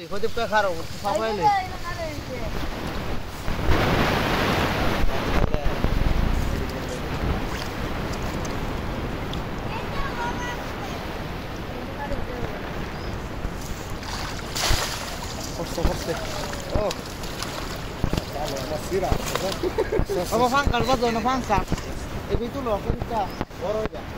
Hijo pájaro, Vamos a fancar, vamos a fancar. Y tú lo vas a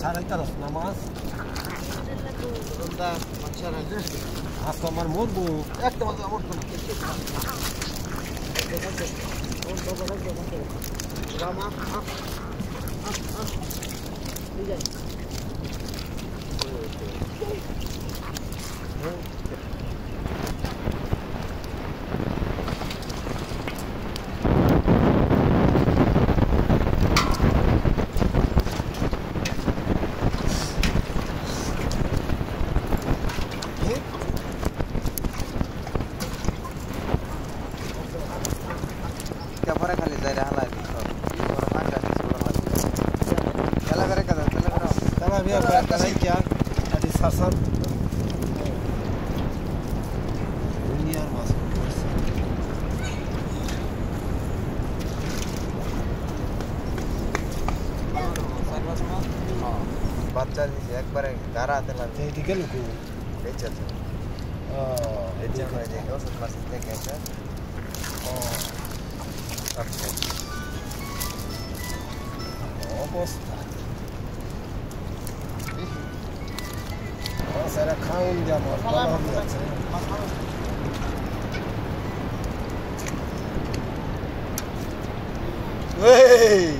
characteros kita más. Hasta marmor, bu. Yakta mı marmor? Rama. যাই হালাই দিছ বড় পাঙ্গা দিছ বড় মাছ খেলা করে কাজ খেলা করো তারা বিয়া করে তারাই কিয়া আদি সারসান দুনিয়ার মাছ বাচ্চা দিছে একবারে গারা হাতে লাগে এইদিকে লুকু। বেচে এর জন্য এই যে ওষুধ মাছ থেকে されてロボスターそれ買うんだよもう頼むやつウェイ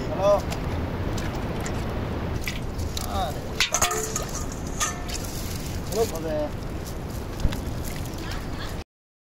これ